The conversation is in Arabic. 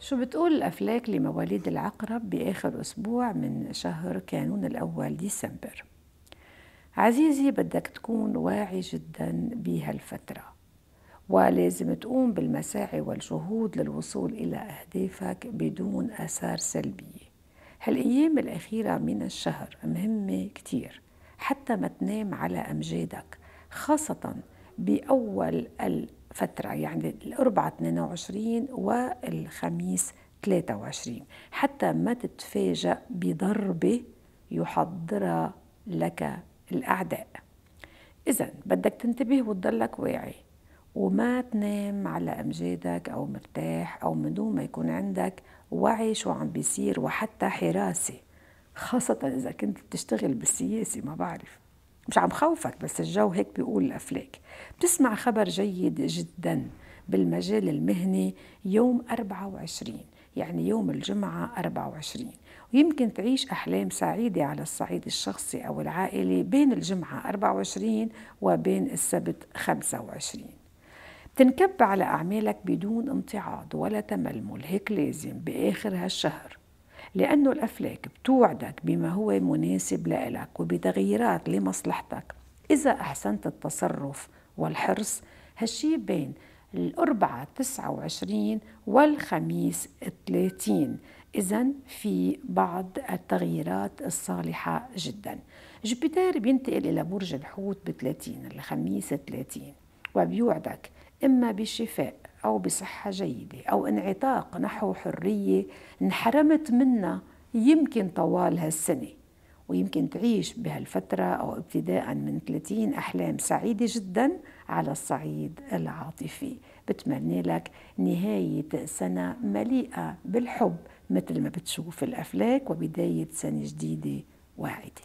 شو بتقول الأفلاك لمواليد العقرب بآخر أسبوع من شهر كانون الأول ديسمبر؟ عزيزي بدك تكون واعي جدا بهالفترة ولازم تقوم بالمساعي والجهود للوصول إلى أهدافك بدون آثار سلبية. هالأيام الأخيرة من الشهر مهمة كتير حتى ما تنام على أمجادك خاصة بأول الفترة يعني الأربعة 22 والخميس 23 حتى ما تتفاجأ بضربة يحضرها لك الأعداء. إذا بدك تنتبه وتضلك واعي وما تنام على أمجادك أو مرتاح أو من دون ما يكون عندك وعي شو عم بيصير وحتى حراسة خاصة إذا كنت بتشتغل بالسياسة ما بعرف. مش عم خوفك بس الجو هيك بيقول الأفلاك. بتسمع خبر جيد جدا بالمجال المهني يوم 24 يعني يوم الجمعة 24 ويمكن تعيش أحلام سعيدة على الصعيد الشخصي أو العائلي بين الجمعة 24 وبين السبت 25 تنكب على أعمالك بدون امتعاض ولا تململ. هيك لازم بآخر هالشهر. لأنه الأفلاك بتوعدك بما هو مناسب لإلك وبتغييرات لمصلحتك. إذا أحسنت التصرف والحرص هالشي بين الأربعة 29 والخميس 30 إذا في بعض التغييرات الصالحة جدا. جوبيتر بينتقل إلى برج الحوت ب 30 الخميس 30 وبيوعدك إما بالشفاء أو بصحة جيدة أو انعتاق نحو حرية انحرمت منها يمكن طوال هالسنة ويمكن تعيش بهالفترة أو ابتداء من 30 أحلام سعيدة جدا على الصعيد العاطفي. بتمنى لك نهاية سنة مليئة بالحب مثل ما بتشوف الأفلاك وبداية سنة جديدة واعدة.